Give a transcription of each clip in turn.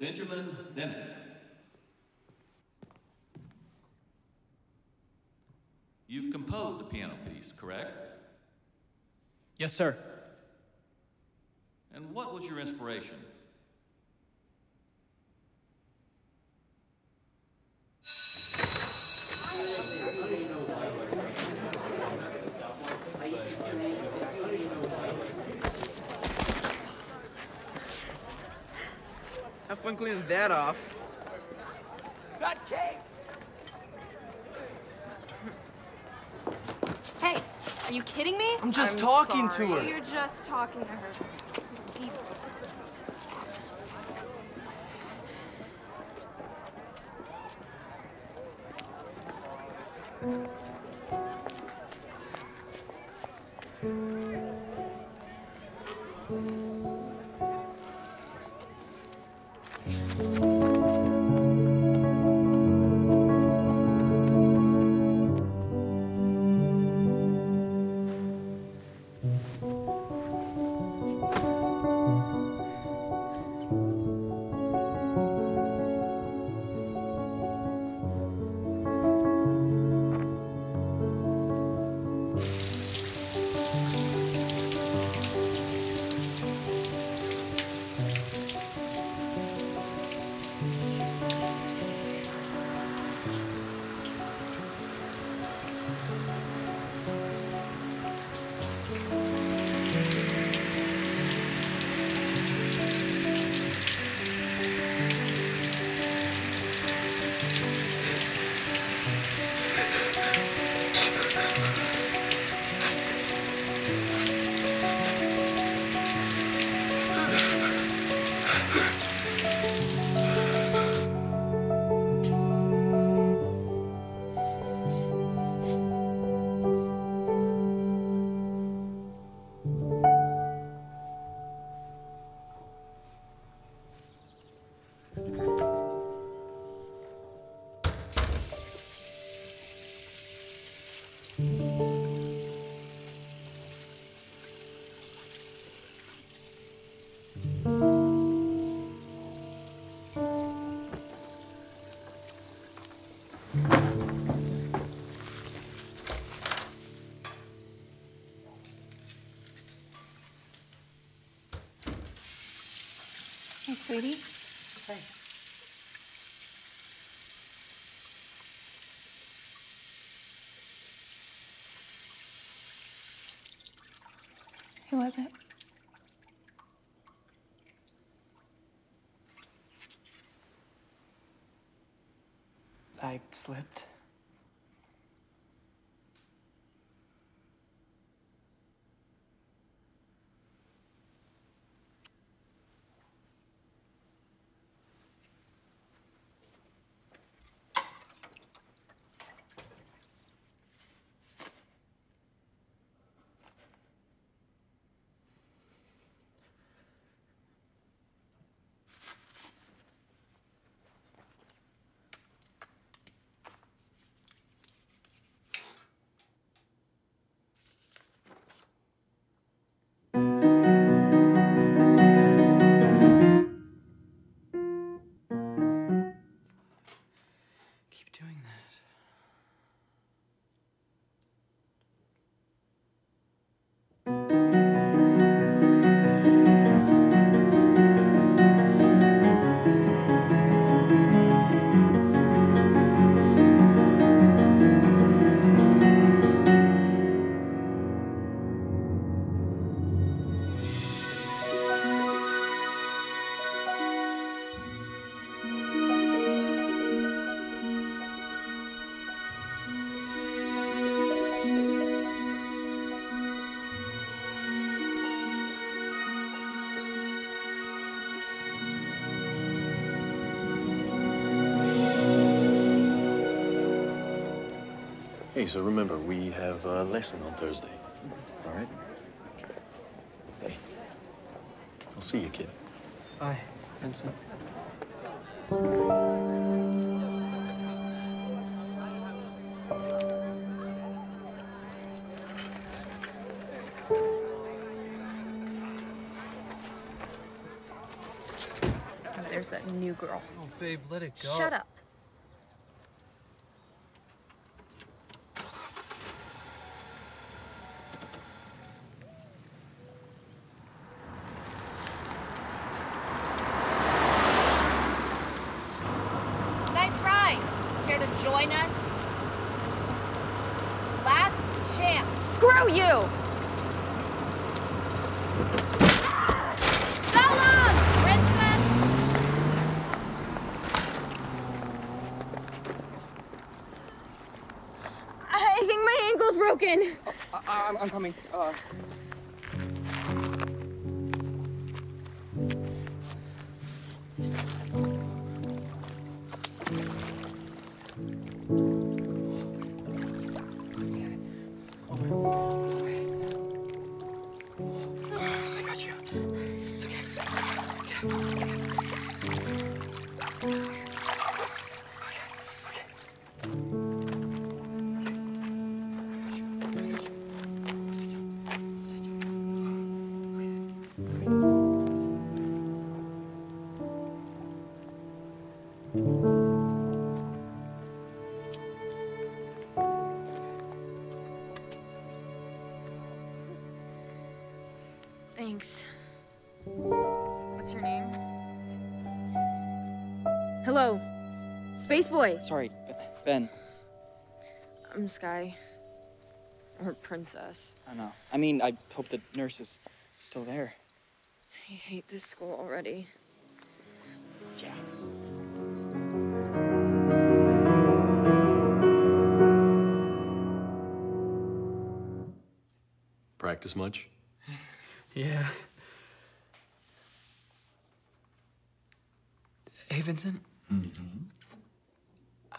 Benjamin Bennett. You've composed a piano piece, correct? Yes, sir. And what was your inspiration? Have fun cleaning that off. Got cake! Hey, are you kidding me? I'm just talking to sorry. her. You're just talking to her. Easy. Hey. Who was it? I slipped. Hey, so remember, we have a lesson on Thursday. All right? Hey, I'll see you, kid. Bye, Vincent. Oh, there's that new girl. Oh, babe, let it go. Shut up. Care to join us? Last chance. Screw you! So long, princess. I think my ankle's broken. I, I'm, I'm coming. Uh, Space Boy. Sorry, Ben. I'm Sky. Or Princess. I know. I mean, I hope the nurse is still there. I hate this school already. Yeah. Practice much? Yeah. Hey, Vincent. Mm-hmm.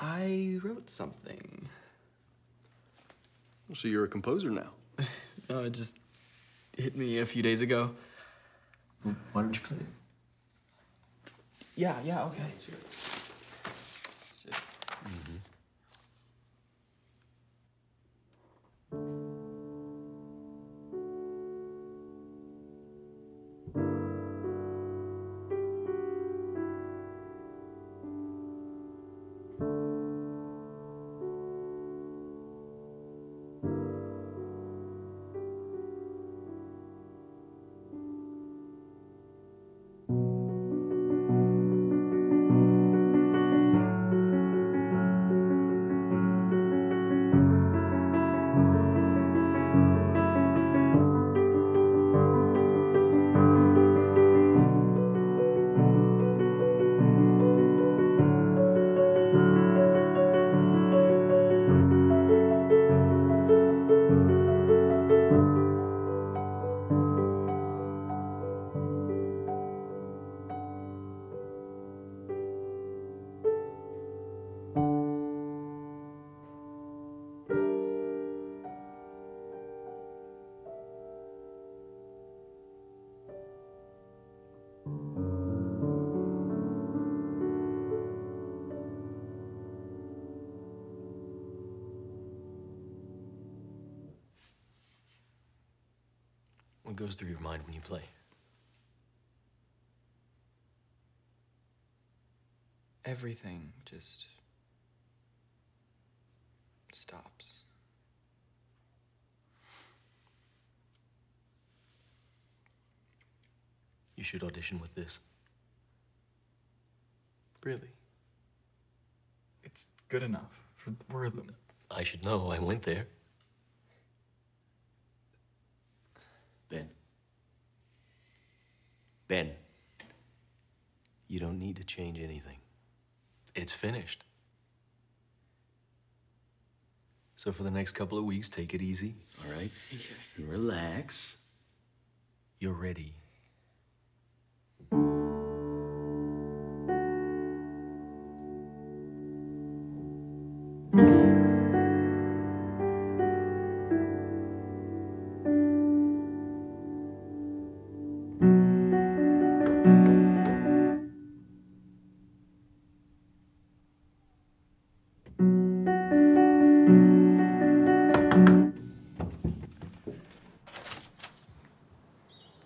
I wrote something. So you're a composer now. No, it just hit me a few days ago. Why don't you play it? Yeah, yeah, okay. Sit. What goes through your mind when you play? Everything just stops. You should audition with this. Really? It's good enough for the I should know. I went there. Ben. Ben. You don't need to change anything. It's finished. So for the next couple of weeks, take it easy, all right? Okay. And relax. You're ready.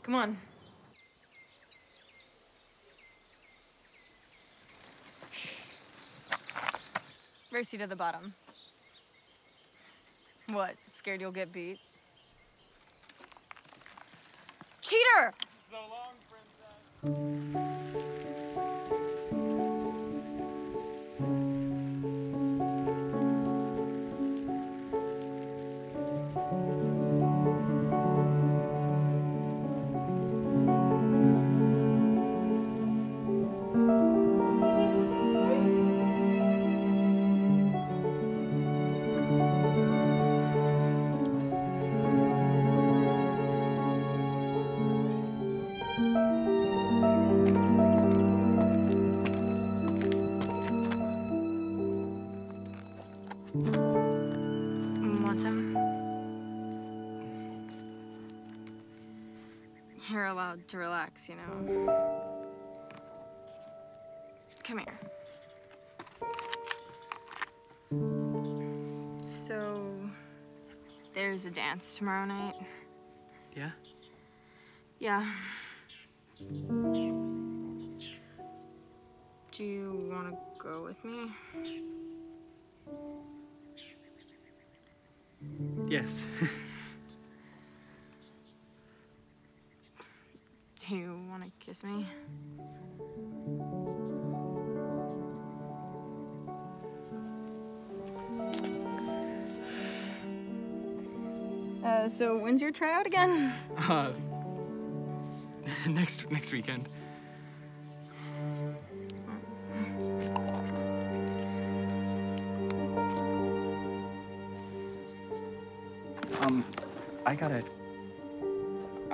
Come on. Race you to the bottom. What, scared you'll get beat? Cheater! So long, princess. Allowed to relax, you know. Come here. So, there's a dance tomorrow night. Yeah? Yeah. Do you want to go with me? Yes. want kiss me? Uh, so when's your tryout again? uh, next next weekend. Um, I gotta.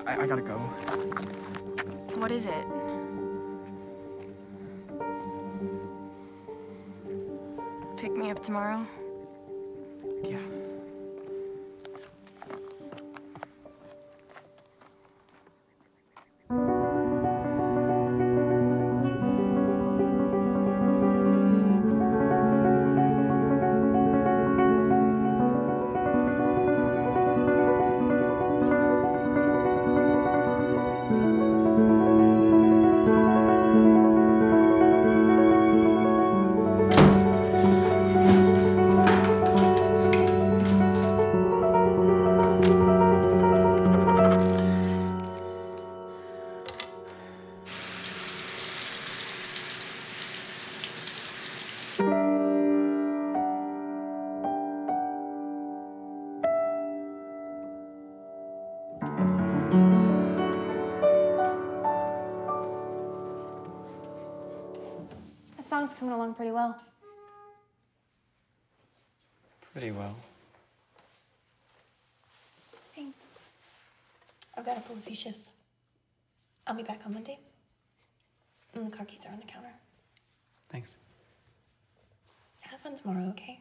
I, I gotta go. What is it? Pick me up tomorrow? Well. Hey, I've got to pull a few shifts. I'll be back on Monday. And the car keys are on the counter. Thanks. Have fun tomorrow, okay?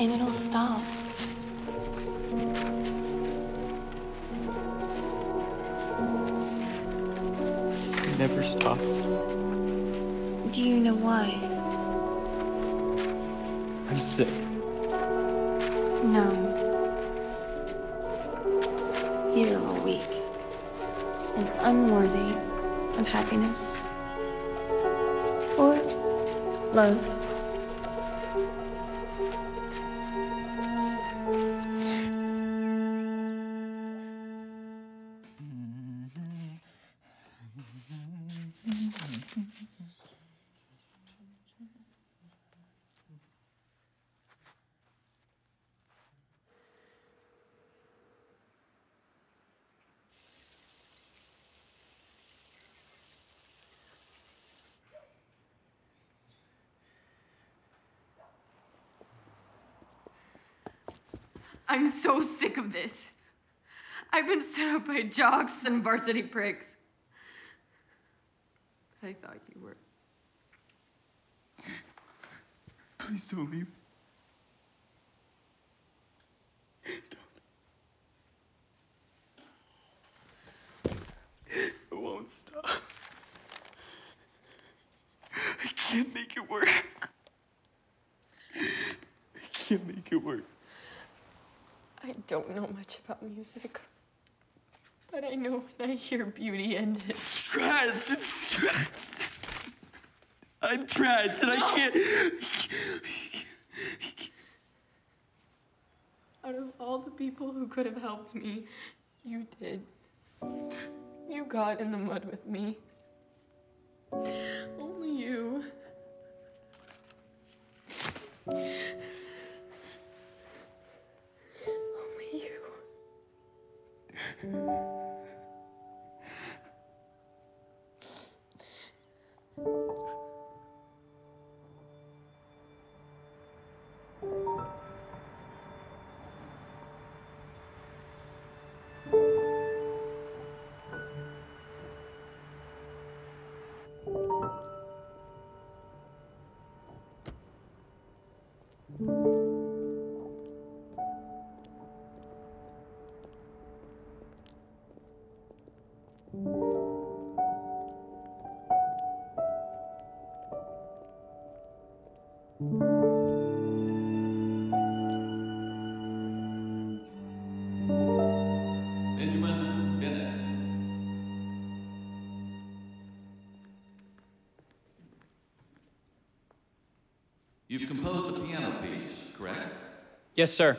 And it'll stop. It never stops. Do you know why? I'm sick. No. You're weak and unworthy of happiness or love. I'm so sick of this. I've been stood up by jocks and varsity pricks. But I thought you were. Please don't leave. Don't. It won't stop. I can't make it work. I can't make it work. I don't know much about music. But I know when I hear beauty ended. It's trash. It's trash. I'm trash and I can't. Out of all the people who could have helped me, you did. You got in the mud with me. Only you. Only you. Benjamin Bennett. You've composed a piano piece, correct? Yes, sir.